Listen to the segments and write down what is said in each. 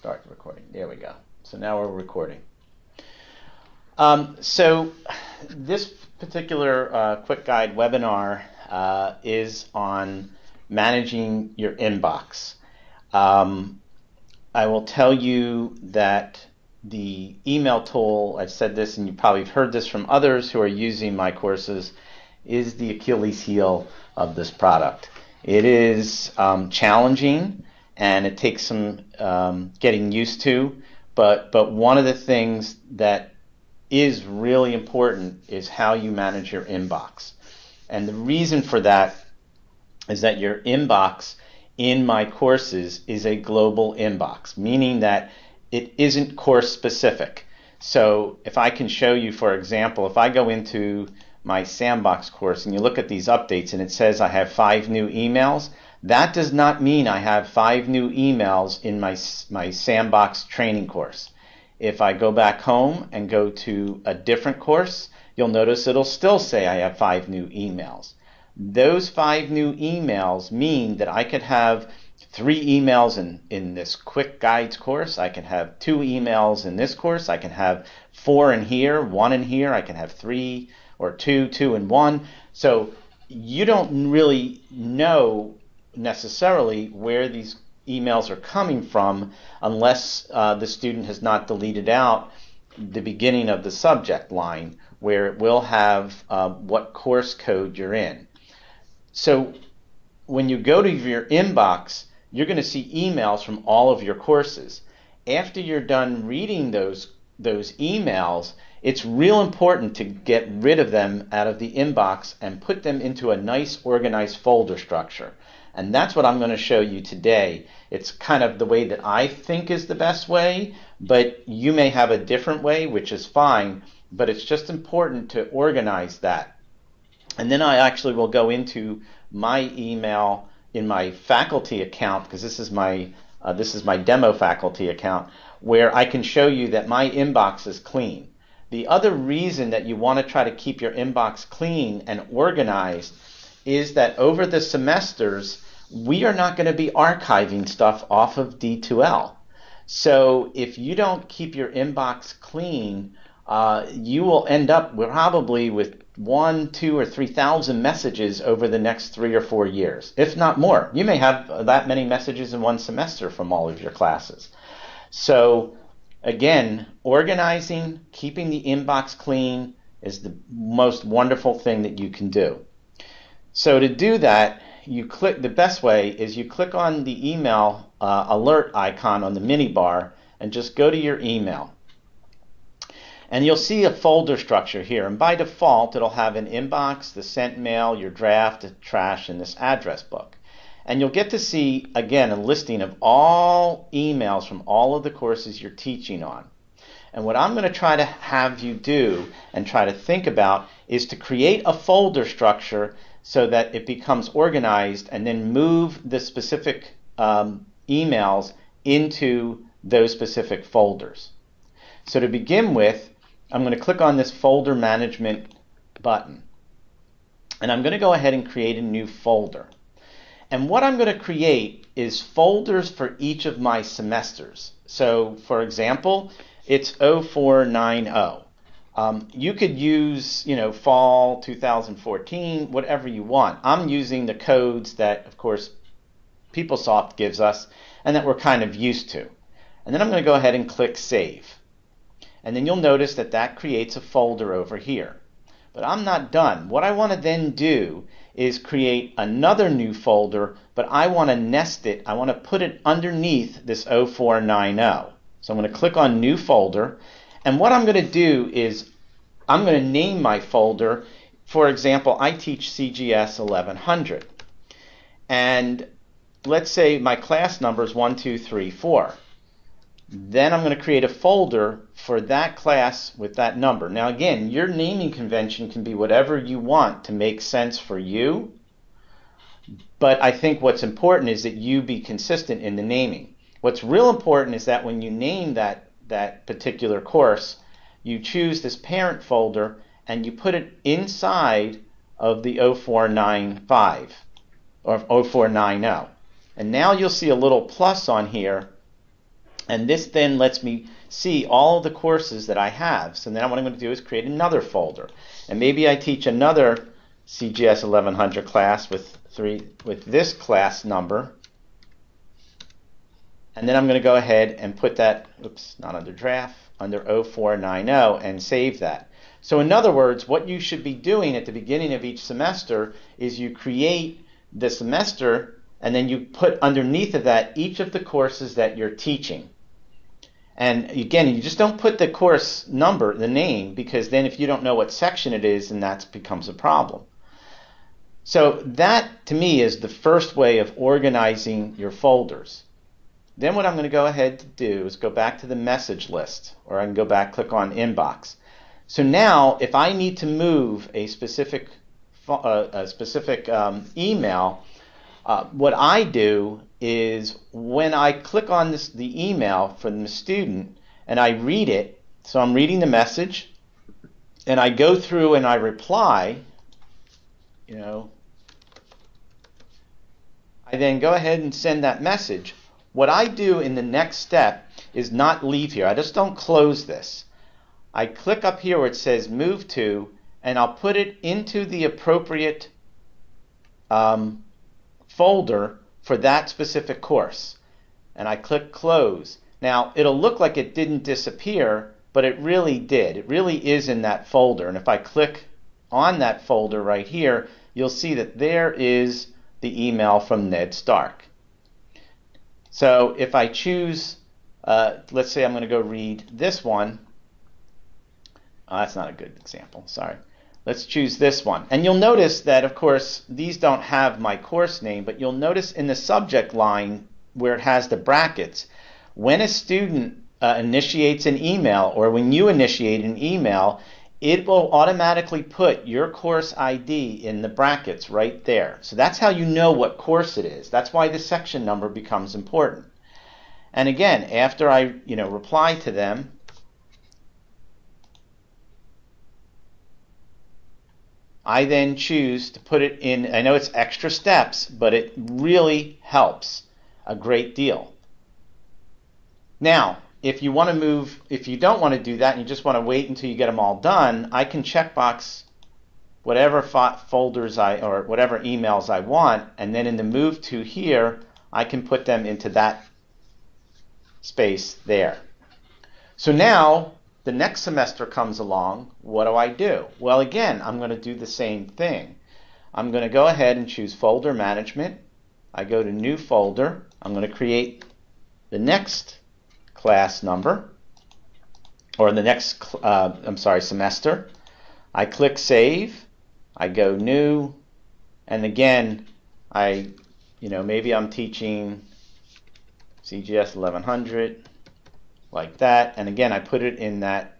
Start the recording. There we go. So now we're recording. Um, so this particular uh, quick guide webinar uh, is on managing your inbox. Um, I will tell you that the email tool, I've said this and you probably have heard this from others who are using my courses, is the Achilles heel of this product. It is um, challenging and it takes some um, getting used to, but, but one of the things that is really important is how you manage your inbox. And the reason for that is that your inbox in my courses is a global inbox, meaning that it isn't course specific. So if I can show you, for example, if I go into my sandbox course and you look at these updates and it says I have five new emails, that does not mean I have five new emails in my, my sandbox training course. If I go back home and go to a different course, you'll notice it'll still say I have five new emails. Those five new emails mean that I could have three emails in, in this quick guides course. I can have two emails in this course. I can have four in here, one in here. I can have three or two, two and one. So you don't really know necessarily where these emails are coming from unless uh, the student has not deleted out the beginning of the subject line where it will have uh, what course code you're in. So when you go to your inbox, you're going to see emails from all of your courses. After you're done reading those those emails, it's real important to get rid of them out of the inbox and put them into a nice organized folder structure. And that's what I'm going to show you today. It's kind of the way that I think is the best way, but you may have a different way, which is fine, but it's just important to organize that. And then I actually will go into my email in my faculty account because this is my uh, this is my demo faculty account where I can show you that my inbox is clean. The other reason that you want to try to keep your inbox clean and organized is that over the semesters, we are not going to be archiving stuff off of D2L. So if you don't keep your inbox clean, uh, you will end up probably with one, two, or three thousand messages over the next three or four years, if not more. You may have that many messages in one semester from all of your classes. So again, organizing, keeping the inbox clean is the most wonderful thing that you can do. So to do that, you click the best way is you click on the email uh, alert icon on the mini bar and just go to your email. And you'll see a folder structure here. And by default, it'll have an inbox, the sent mail, your draft, trash, and this address book. And you'll get to see, again, a listing of all emails from all of the courses you're teaching on. And what I'm going to try to have you do and try to think about is to create a folder structure so that it becomes organized and then move the specific um, emails into those specific folders. So to begin with, I'm going to click on this folder management button. And I'm going to go ahead and create a new folder. And what I'm going to create is folders for each of my semesters. So for example, it's 0490. Um, you could use, you know, fall 2014, whatever you want. I'm using the codes that, of course, PeopleSoft gives us and that we're kind of used to. And then I'm going to go ahead and click Save. And then you'll notice that that creates a folder over here. But I'm not done. What I want to then do is create another new folder, but I want to nest it. I want to put it underneath this 0490. So I'm going to click on New Folder. And what I'm going to do is I'm going to name my folder. For example, I teach CGS 1100. And let's say my class number is 1234. Then I'm going to create a folder for that class with that number. Now again, your naming convention can be whatever you want to make sense for you. But I think what's important is that you be consistent in the naming. What's real important is that when you name that, that particular course, you choose this parent folder and you put it inside of the 0495 or 0490. And now you'll see a little plus on here And this then lets me see all the courses that I have. So now what I'm going to do is create another folder. And maybe I teach another CGS 1100 class with three with this class number. And then I'm going to go ahead and put that, oops, not under draft, under 0490 and save that. So in other words, what you should be doing at the beginning of each semester is you create the semester and then you put underneath of that each of the courses that you're teaching. And again, you just don't put the course number, the name, because then if you don't know what section it is, then that becomes a problem. So that, to me, is the first way of organizing your folders. Then what I'm going to go ahead to do is go back to the message list, or I can go back, click on inbox. So now, if I need to move a specific, uh, a specific um, email, uh, what I do is when I click on this, the email from the student and I read it, so I'm reading the message, and I go through and I reply, you know, I then go ahead and send that message. What I do in the next step is not leave here. I just don't close this. I click up here where it says move to, and I'll put it into the appropriate um, folder for that specific course. And I click close. Now, it'll look like it didn't disappear, but it really did. It really is in that folder. And if I click on that folder right here, you'll see that there is the email from Ned Stark. So if I choose, uh, let's say I'm going to go read this one. Oh, that's not a good example, sorry. Let's choose this one. And you'll notice that, of course, these don't have my course name, but you'll notice in the subject line where it has the brackets, when a student uh, initiates an email or when you initiate an email, it will automatically put your course ID in the brackets right there. So that's how you know what course it is. That's why the section number becomes important. And again, after I, you know, reply to them, I then choose to put it in, I know it's extra steps, but it really helps a great deal. Now, if you want to move, if you don't want to do that and you just want to wait until you get them all done, I can checkbox whatever folders I, or whatever emails I want, and then in the move to here, I can put them into that space there. So now the next semester comes along, what do I do? Well, again, I'm going to do the same thing. I'm going to go ahead and choose folder management. I go to new folder. I'm going to create the next class number or the next, uh, I'm sorry, semester. I click save. I go new. And again, I, you know, maybe I'm teaching CGS 1100 like that. And again, I put it in that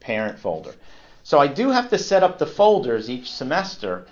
parent folder. So I do have to set up the folders each semester,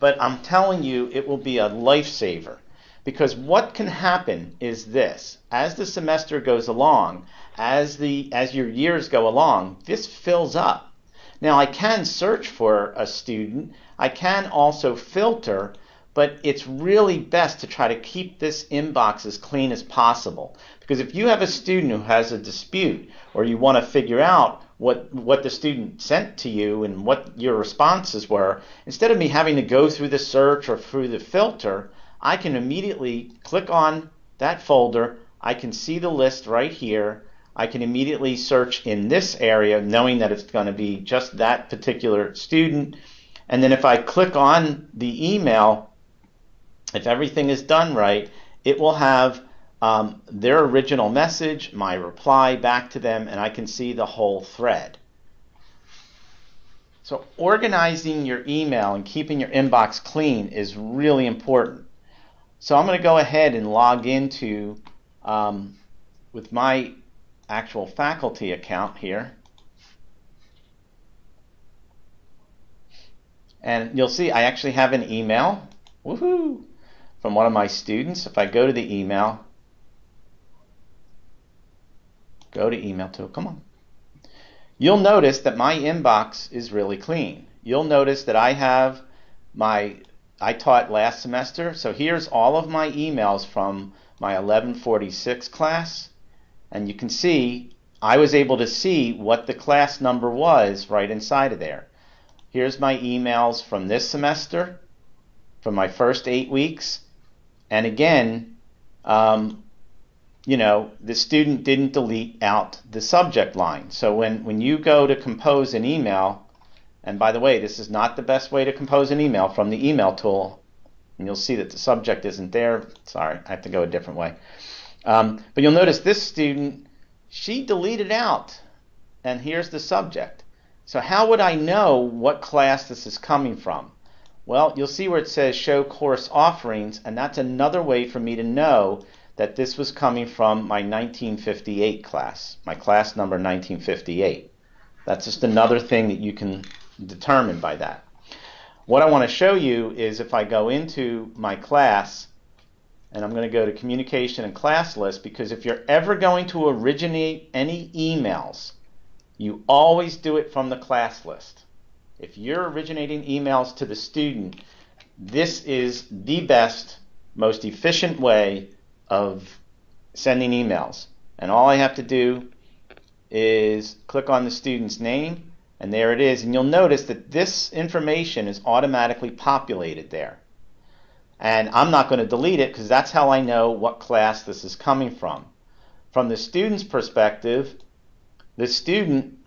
but I'm telling you it will be a lifesaver. Because what can happen is this, as the semester goes along, as the as your years go along, this fills up. Now I can search for a student, I can also filter, but it's really best to try to keep this inbox as clean as possible. Because if you have a student who has a dispute or you want to figure out what what the student sent to you and what your responses were, instead of me having to go through the search or through the filter, I can immediately click on that folder. I can see the list right here. I can immediately search in this area knowing that it's going to be just that particular student. And then if I click on the email, if everything is done right, it will have um, their original message, my reply back to them, and I can see the whole thread. So organizing your email and keeping your inbox clean is really important. So I'm going to go ahead and log into um, with my actual faculty account here. And you'll see I actually have an email woohoo, from one of my students. If I go to the email, Go to email tool. Come on. You'll notice that my inbox is really clean. You'll notice that I have my, I taught last semester. So here's all of my emails from my 1146 class. And you can see I was able to see what the class number was right inside of there. Here's my emails from this semester, from my first eight weeks. And again, um, you know, the student didn't delete out the subject line. So when, when you go to compose an email, and by the way, this is not the best way to compose an email from the email tool, and you'll see that the subject isn't there. Sorry, I have to go a different way. Um, but you'll notice this student, she deleted out, and here's the subject. So how would I know what class this is coming from? Well, you'll see where it says show course offerings, and that's another way for me to know that this was coming from my 1958 class, my class number 1958. That's just another thing that you can determine by that. What I want to show you is if I go into my class, and I'm going to go to communication and class list, because if you're ever going to originate any emails, you always do it from the class list. If you're originating emails to the student, this is the best, most efficient way of sending emails. And all I have to do is click on the student's name, and there it is. And you'll notice that this information is automatically populated there. And I'm not going to delete it because that's how I know what class this is coming from. From the student's perspective, the student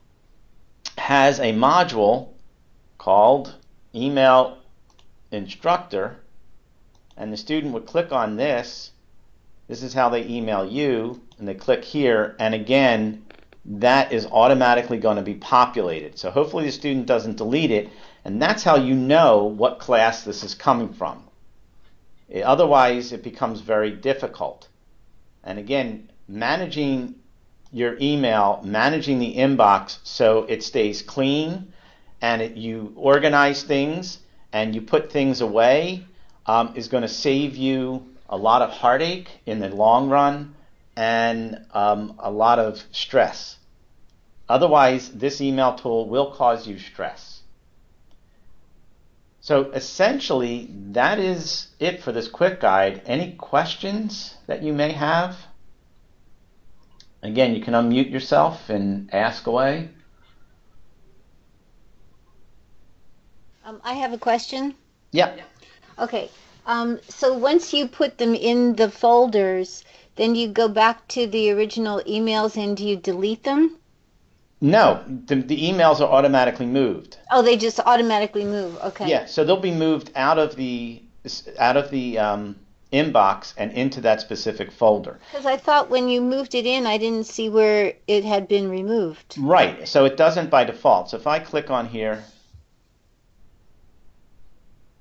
has a module called email instructor and the student would click on this this is how they email you, and they click here, and again, that is automatically going to be populated. So hopefully the student doesn't delete it, and that's how you know what class this is coming from. It, otherwise, it becomes very difficult. And again, managing your email, managing the inbox so it stays clean and it, you organize things and you put things away um, is going to save you a lot of heartache in the long run and um, a lot of stress. Otherwise, this email tool will cause you stress. So essentially, that is it for this quick guide. Any questions that you may have? Again, you can unmute yourself and ask away. Um, I have a question. Yeah. Okay. Um, so once you put them in the folders, then you go back to the original emails and do you delete them? No, the, the emails are automatically moved. Oh, they just automatically move. Okay. Yeah, so they'll be moved out of the out of the um, inbox and into that specific folder. Because I thought when you moved it in, I didn't see where it had been removed. Right. So it doesn't by default. So if I click on here,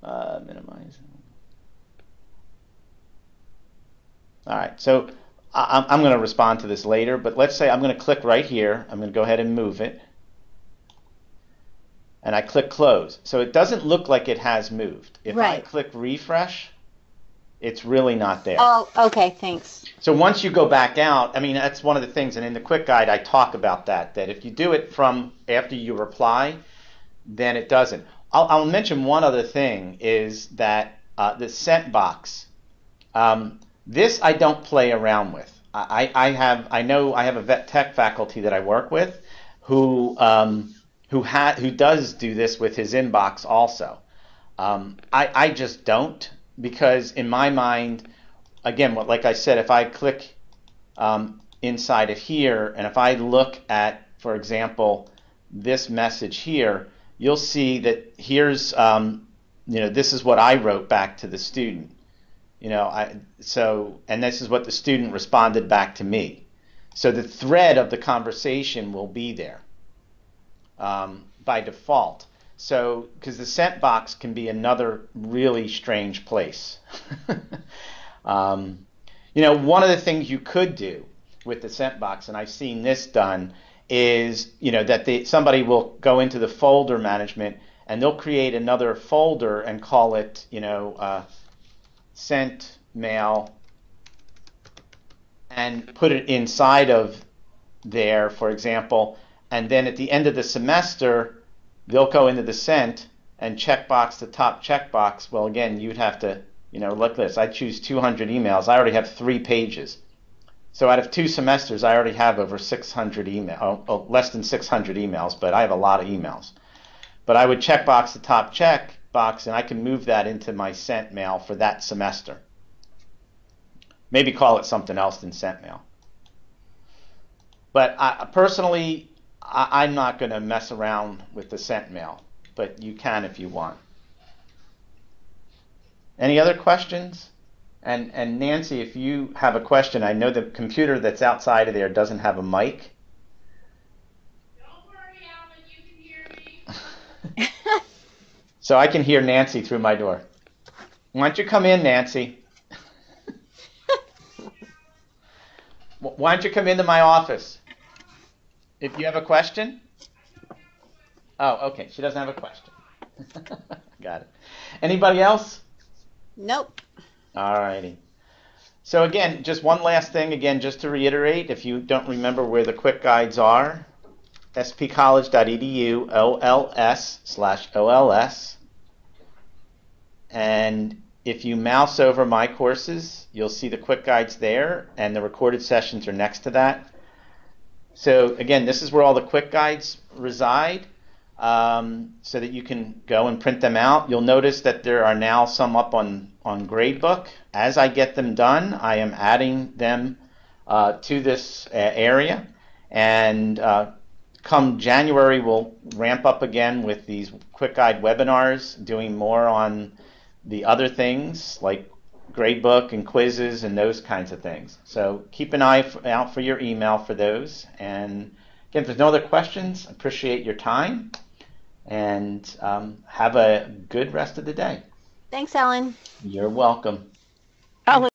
uh, minimize. All right, so I'm going to respond to this later, but let's say I'm going to click right here. I'm going to go ahead and move it. And I click close. So it doesn't look like it has moved. If right. I click refresh, it's really not there. Oh, okay, thanks. So once you go back out, I mean, that's one of the things, and in the quick guide, I talk about that, that if you do it from after you reply, then it doesn't. I'll, I'll mention one other thing is that uh, the sent box. Um, this I don't play around with. I, I have I know I have a vet tech faculty that I work with who um, who ha- who does do this with his inbox also. Um, I, I just don't because in my mind, again, what like I said, if I click um, inside of here and if I look at, for example, this message here, you'll see that here's um, you know this is what I wrote back to the student you know, I so and this is what the student responded back to me. So the thread of the conversation will be there um, by default. So because the sent box can be another really strange place. um, you know, one of the things you could do with the sent box, and I've seen this done, is you know that the, somebody will go into the folder management and they'll create another folder and call it you know. Uh, sent mail and put it inside of there, for example, and then at the end of the semester, they'll go into the sent and checkbox the top checkbox. Well, again, you'd have to, you know, look this. I choose 200 emails. I already have three pages. So out of two semesters, I already have over 600 email, oh, oh, less than 600 emails, but I have a lot of emails. But I would check box the top check box, and I can move that into my sent mail for that semester. Maybe call it something else than sent mail. But I, personally, I, I'm not going to mess around with the sent mail, but you can if you want. Any other questions? And, and Nancy, if you have a question, I know the computer that's outside of there doesn't have a mic. Don't worry, Alan, you can hear me. So I can hear Nancy through my door. Why don't you come in, Nancy? Why don't you come into my office? If you have a question? Oh, okay. She doesn't have a question. Got it. Anybody else? Nope. All righty. So again, just one last thing, again, just to reiterate, if you don't remember where the quick guides are, spcollege.edu OLS slash OLS. And if you mouse over my courses, you'll see the quick guides there, and the recorded sessions are next to that. So again, this is where all the quick guides reside, um, so that you can go and print them out. You'll notice that there are now some up on on Gradebook. As I get them done, I am adding them uh, to this uh, area, and uh, come January, we'll ramp up again with these quick guide webinars, doing more on the other things like gradebook and quizzes and those kinds of things. So keep an eye f- out for your email for those. And again, if there's no other questions, appreciate your time and um, have a good rest of the day. Thanks, Ellen. You're welcome.